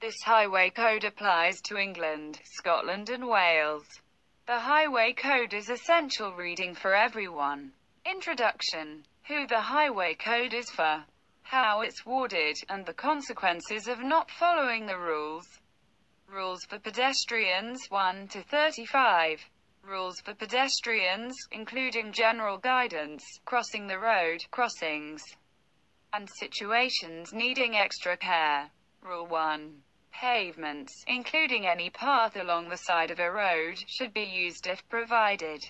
This highway code applies to England, Scotland and Wales. The highway code is essential reading for everyone. Introduction. Who the highway code is for, how it's worded, and the consequences of not following the rules. Rules for pedestrians 1 to 35. Rules for pedestrians, including general guidance, crossing the road, crossings, and situations needing extra care. Rule 1. Pavements, including any path along the side of a road, should be used if provided.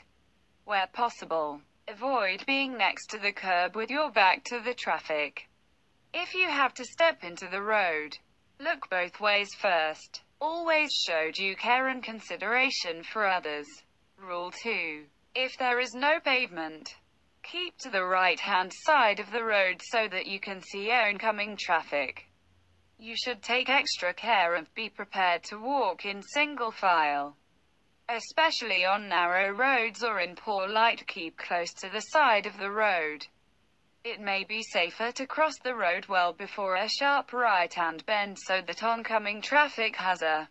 Where possible, avoid being next to the curb with your back to the traffic. If you have to step into the road, look both ways first. Always show due care and consideration for others. Rule 2. If there is no pavement, keep to the right-hand side of the road so that you can see oncoming traffic. You should take extra care and be prepared to walk in single file. Especially on narrow roads or in poor light keep close to the side of the road. It may be safer to cross the road well before a sharp right-hand bend so that oncoming traffic has a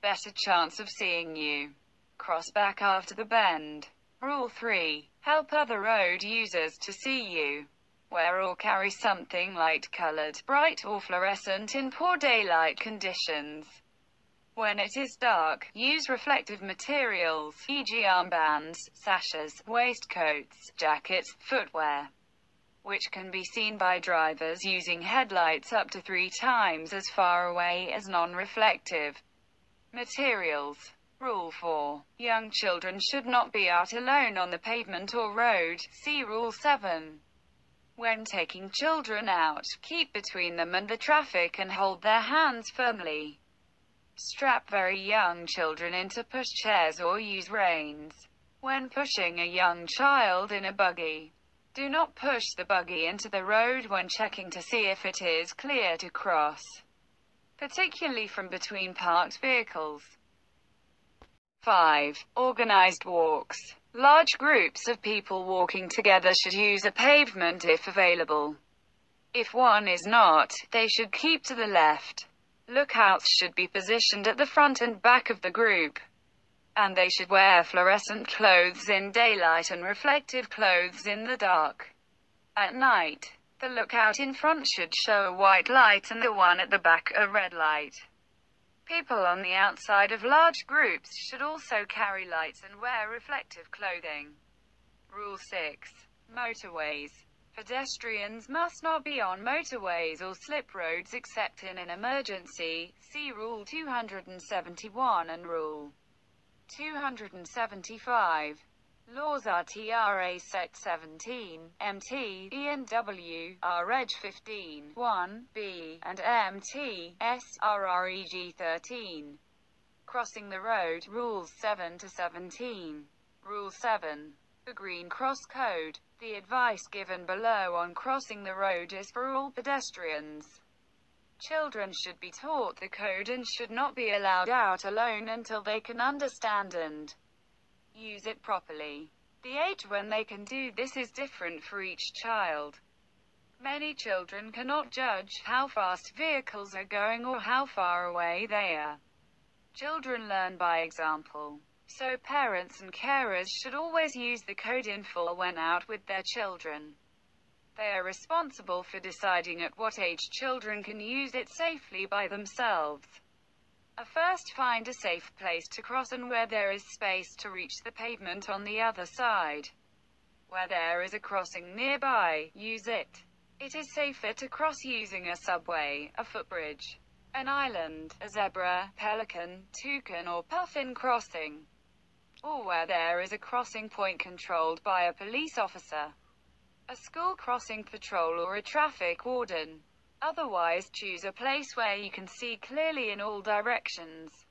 better chance of seeing you. Cross back after the bend. Rule 3. Help other road users to see you. Wear or carry something light-colored, bright or fluorescent in poor daylight conditions. When it is dark, use reflective materials, e.g. armbands, sashes, waistcoats, jackets, footwear, which can be seen by drivers using headlights up to three times as far away as non-reflective materials. Rule 4. Young children should not be out alone on the pavement or road, see Rule 7. When taking children out, keep between them and the traffic and hold their hands firmly. Strap very young children into pushchairs or use reins. When pushing a young child in a buggy, do not push the buggy into the road when checking to see if it is clear to cross, particularly from between parked vehicles. 5. Organized walks. Large groups of people walking together should use a pavement if available. If one is not, they should keep to the left. Lookouts should be positioned at the front and back of the group. And they should wear fluorescent clothes in daylight and reflective clothes in the dark. At night, the lookout in front should show a white light and the one at the back a red light. People on the outside of large groups should also carry lights and wear reflective clothing. Rule 6. Motorways. Pedestrians must not be on motorways or slip roads except in an emergency, see Rule 271 and Rule 275. Laws RTRA Sec 17, MT, ENW, REG 15, 1, B, and MT, SRREG 13. Crossing the road, Rules 7 to 17. Rule 7. The Green Cross Code. The advice given below on crossing the road is for all pedestrians. Children should be taught the code and should not be allowed out alone until they can understand and use it properly. The age when they can do this is different for each child. Many children cannot judge how fast vehicles are going or how far away they are. Children learn by example. So parents and carers should always use the code in full when out with their children. They are responsible for deciding at what age children can use it safely by themselves. First find a safe place to cross and where there is space to reach the pavement on the other side. Where there is a crossing nearby, use it. It is safer to cross using a subway, a footbridge, an island, a zebra, pelican, toucan or puffin crossing. Or where there is a crossing point controlled by a police officer, a school crossing patrol or a traffic warden. Otherwise choose a place where you can see clearly in all directions.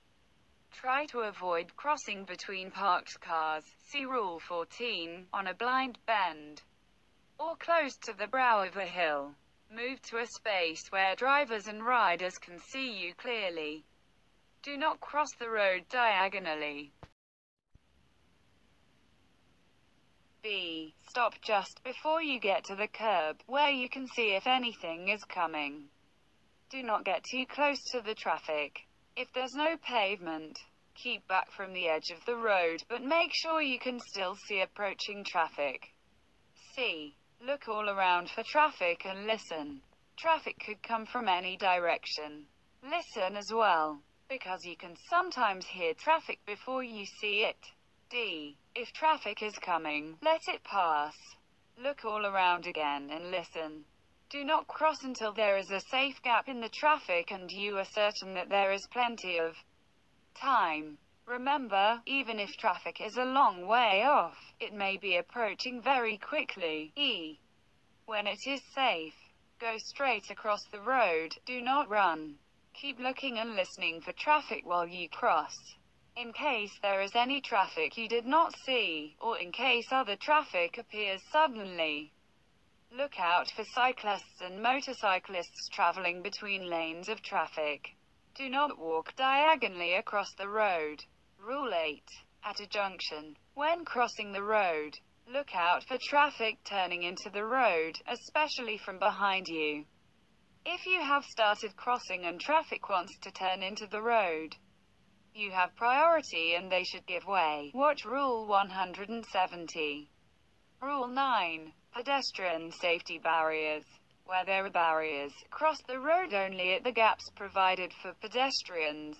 Try to avoid crossing between parked cars, see Rule 14, on a blind bend, or close to the brow of a hill. Move to a space where drivers and riders can see you clearly. Do not cross the road diagonally. B. Stop just before you get to the curb, where you can see if anything is coming. Do not get too close to the traffic. If there's no pavement, keep back from the edge of the road, but make sure you can still see approaching traffic. C. Look all around for traffic and listen. Traffic could come from any direction. Listen as well, because you can sometimes hear traffic before you see it. D. If traffic is coming, let it pass. Look all around again and listen. Do not cross until there is a safe gap in the traffic and you are certain that there is plenty of time. Remember, even if traffic is a long way off, it may be approaching very quickly. E. When it is safe, go straight across the road, do not run. Keep looking and listening for traffic while you cross. In case there is any traffic you did not see, or in case other traffic appears suddenly. Look out for cyclists and motorcyclists traveling between lanes of traffic. Do not walk diagonally across the road. Rule 8. At a junction, when crossing the road, look out for traffic turning into the road, especially from behind you. If you have started crossing and traffic wants to turn into the road, you have priority and they should give way. Watch Rule 170. Rule 9. Pedestrian safety barriers. Where there are barriers, cross the road only at the gaps provided for pedestrians.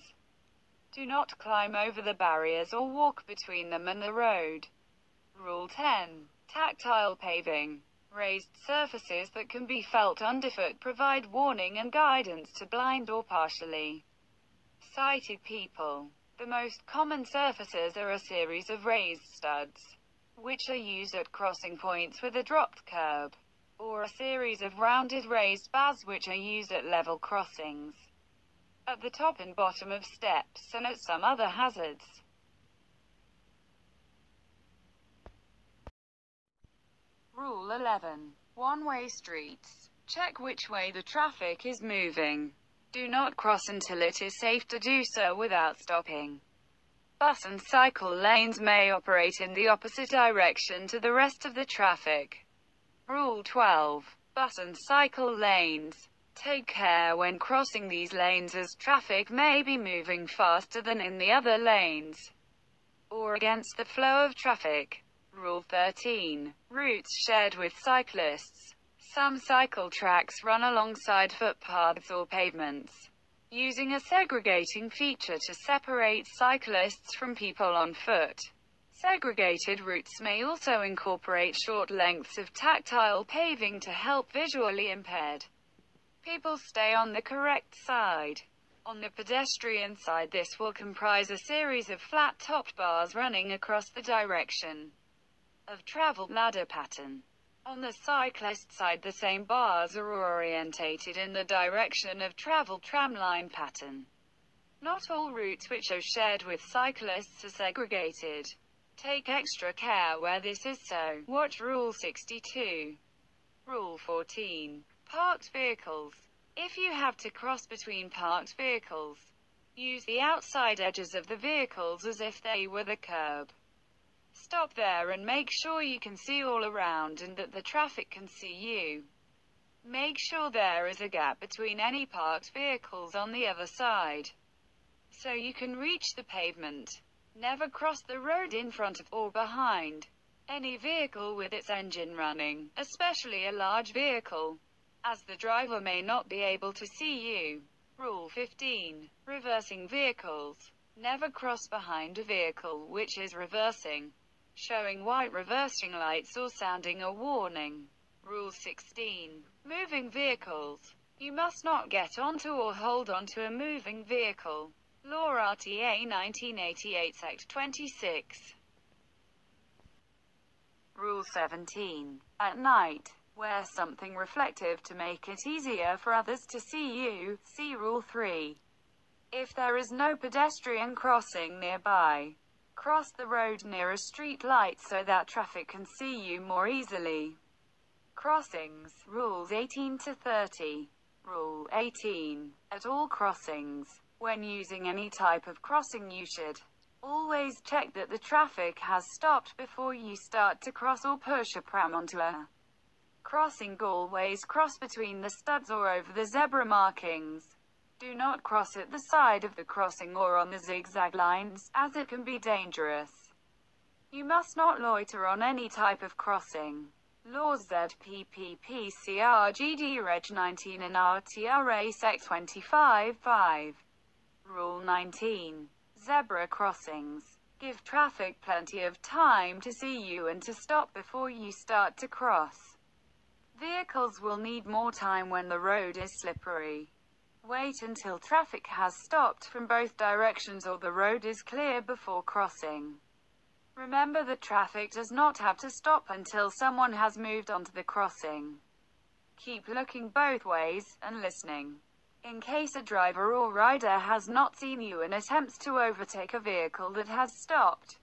Do not climb over the barriers or walk between them and the road. Rule 10. Tactile paving. Raised surfaces that can be felt underfoot provide warning and guidance to blind or partially sighted people. The most common surfaces are a series of raised studs, which are used at crossing points with a dropped curb, or a series of rounded raised bars which are used at level crossings, at the top and bottom of steps, and at some other hazards. Rule 11. One-way streets. Check which way the traffic is moving. Do not cross until it is safe to do so without stopping. Bus and cycle lanes may operate in the opposite direction to the rest of the traffic. Rule 12. Bus and cycle lanes. Take care when crossing these lanes as traffic may be moving faster than in the other lanes, or against the flow of traffic. Rule 13. Routes shared with cyclists. Some cycle tracks run alongside footpaths or pavements, using a segregating feature to separate cyclists from people on foot. Segregated routes may also incorporate short lengths of tactile paving to help visually impaired people stay on the correct side. On the pedestrian side this will comprise a series of flat-topped bars running across the direction of travel ladder pattern. On the cyclist side the same bars are orientated in the direction of travel tramline pattern. Not all routes which are shared with cyclists are segregated. Take extra care where this is so. Watch Rule 62. Rule 14. Parked vehicles. If you have to cross between parked vehicles, use the outside edges of the vehicles as if they were the curb. Stop there and make sure you can see all around and that the traffic can see you. Make sure there is a gap between any parked vehicles on the other side, so you can reach the pavement. Never cross the road in front of or behind any vehicle with its engine running, especially a large vehicle, as the driver may not be able to see you. Rule 15. Reversing vehicles. Never cross behind a vehicle which is reversing showing white reversing lights or sounding a warning. Rule 16. Moving vehicles. You must not get onto or hold onto a moving vehicle. Law RTA 1988 Sect 26. Rule 17. At night, wear something reflective to make it easier for others to see you. See Rule 3. If there is no pedestrian crossing nearby, Cross the road near a street light so that traffic can see you more easily. Crossings, Rules 18 to 30. Rule 18. At all crossings, when using any type of crossing you should always check that the traffic has stopped before you start to cross or push a pram onto a crossing always cross between the studs or over the zebra markings. Do not cross at the side of the crossing or on the zigzag lines, as it can be dangerous. You must not loiter on any type of crossing. Laws ZPPPCRGD Reg 19 and RTRA Sec 25 5. Rule 19. Zebra crossings. Give traffic plenty of time to see you and to stop before you start to cross. Vehicles will need more time when the road is slippery. Wait until traffic has stopped from both directions or the road is clear before crossing. Remember that traffic does not have to stop until someone has moved onto the crossing. Keep looking both ways, and listening. In case a driver or rider has not seen you and attempts to overtake a vehicle that has stopped.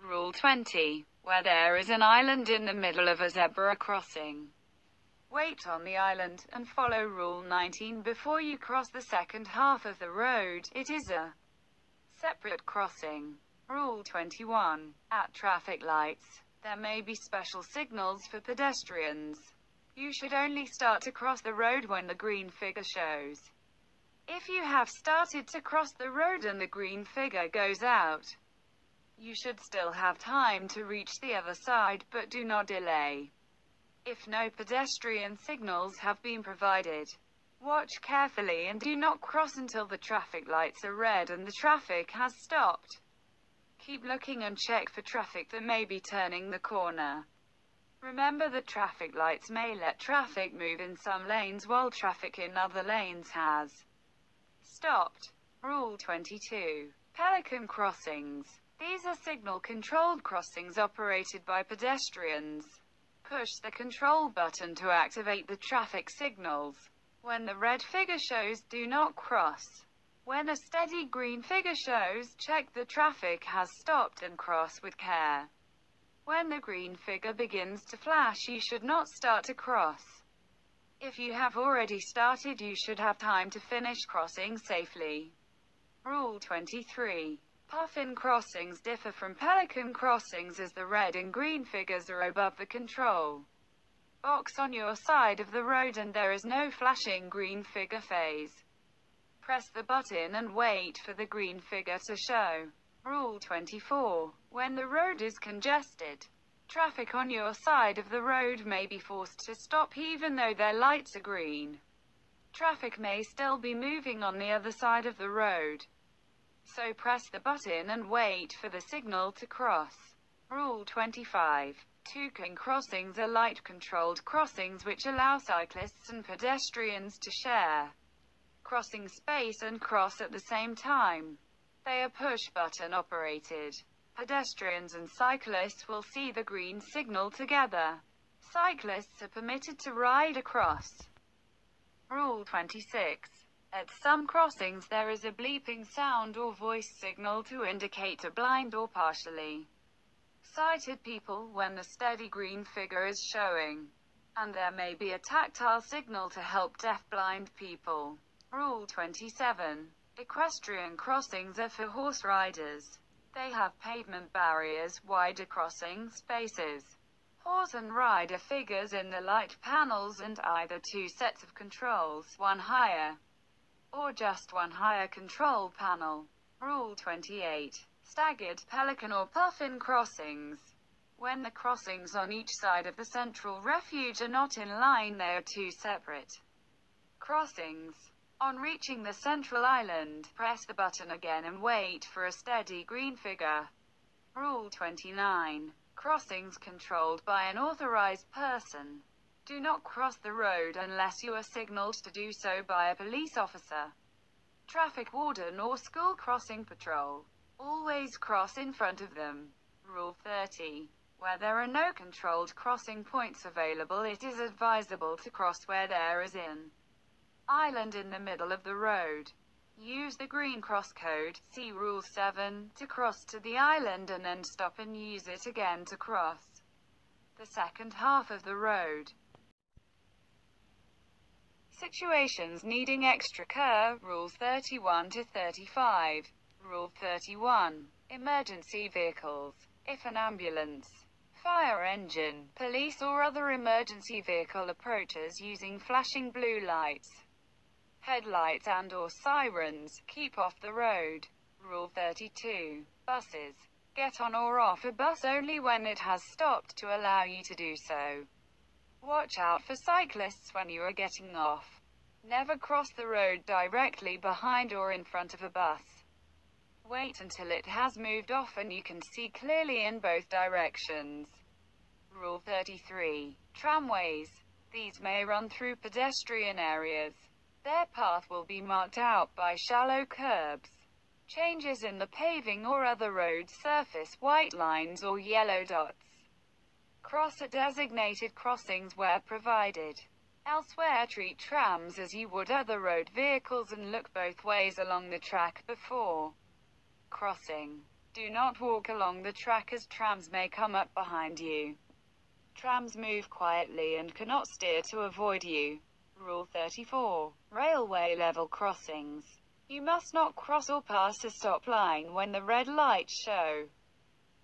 Rule 20. Where there is an island in the middle of a zebra crossing. Wait on the island, and follow Rule 19 before you cross the second half of the road. It is a separate crossing. Rule 21. At traffic lights, there may be special signals for pedestrians. You should only start to cross the road when the green figure shows. If you have started to cross the road and the green figure goes out, you should still have time to reach the other side, but do not delay. If no pedestrian signals have been provided, watch carefully and do not cross until the traffic lights are red and the traffic has stopped. Keep looking and check for traffic that may be turning the corner. Remember that traffic lights may let traffic move in some lanes while traffic in other lanes has stopped. Rule 22. Pelican crossings. These are signal-controlled crossings operated by pedestrians. Push the control button to activate the traffic signals. When the red figure shows, do not cross. When a steady green figure shows, check the traffic has stopped and cross with care. When the green figure begins to flash you should not start to cross. If you have already started you should have time to finish crossing safely. Rule 23. Puffin crossings differ from pelican crossings as the red and green figures are above the control box on your side of the road and there is no flashing green figure phase. Press the button and wait for the green figure to show. Rule 24. When the road is congested, traffic on your side of the road may be forced to stop even though their lights are green. Traffic may still be moving on the other side of the road. So press the button and wait for the signal to cross. Rule 25. Toucan crossings are light-controlled crossings which allow cyclists and pedestrians to share crossing space and cross at the same time. They are push-button operated. Pedestrians and cyclists will see the green signal together. Cyclists are permitted to ride across. Rule 26. At some crossings there is a bleeping sound or voice signal to indicate a blind or partially sighted people when the steady green figure is showing. And there may be a tactile signal to help deaf-blind people. Rule 27. Equestrian crossings are for horse riders. They have pavement barriers, wider crossing spaces, horse and rider figures in the light panels and either two sets of controls, one higher, or just one higher control panel. Rule 28. Staggered pelican or puffin crossings. When the crossings on each side of the central refuge are not in line they are two separate crossings. On reaching the central island, press the button again and wait for a steady green figure. Rule 29. Crossings controlled by an authorized person. Do not cross the road unless you are signaled to do so by a police officer, traffic warden or school crossing patrol. Always cross in front of them. Rule 30. Where there are no controlled crossing points available it is advisable to cross where there is in island in the middle of the road. Use the green cross code, see Rule 7, to cross to the island and then stop and use it again to cross the second half of the road. Situations needing extra care, Rules 31 to 35. Rule 31. Emergency vehicles. If an ambulance, fire engine, police or other emergency vehicle approaches using flashing blue lights, headlights and or sirens, keep off the road. Rule 32. Buses. Get on or off a bus only when it has stopped to allow you to do so. Watch out for cyclists when you are getting off. Never cross the road directly behind or in front of a bus. Wait until it has moved off and you can see clearly in both directions. Rule 33. Tramways. These may run through pedestrian areas. Their path will be marked out by shallow curbs. Changes in the paving or other road surface, white lines or yellow dots. Cross at designated crossings where provided. Elsewhere treat trams as you would other road vehicles and look both ways along the track before crossing. Do not walk along the track as trams may come up behind you. Trams move quietly and cannot steer to avoid you. Rule 34. Railway level crossings. You must not cross or pass a stop line when the red lights show,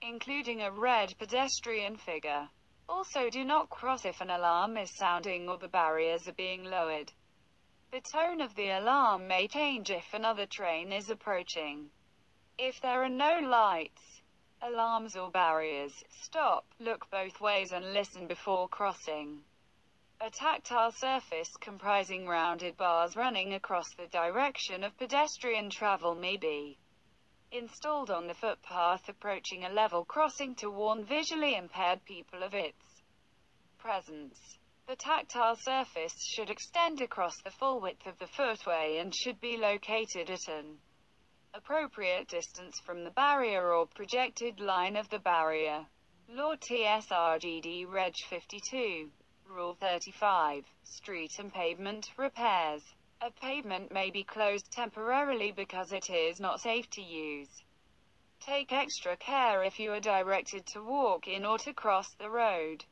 including a red pedestrian figure. Also do not cross if an alarm is sounding or the barriers are being lowered. The tone of the alarm may change if another train is approaching. If there are no lights, alarms or barriers, stop, look both ways and listen before crossing. A tactile surface comprising rounded bars running across the direction of pedestrian travel may be installed on the footpath approaching a level crossing to warn visually impaired people of its presence. The tactile surface should extend across the full width of the footway and should be located at an appropriate distance from the barrier or projected line of the barrier. Law TSRGD Reg 52 Rule 35. Street and pavement repairs. A pavement may be closed temporarily because it is not safe to use. Take extra care if you are directed to walk in or to cross the road.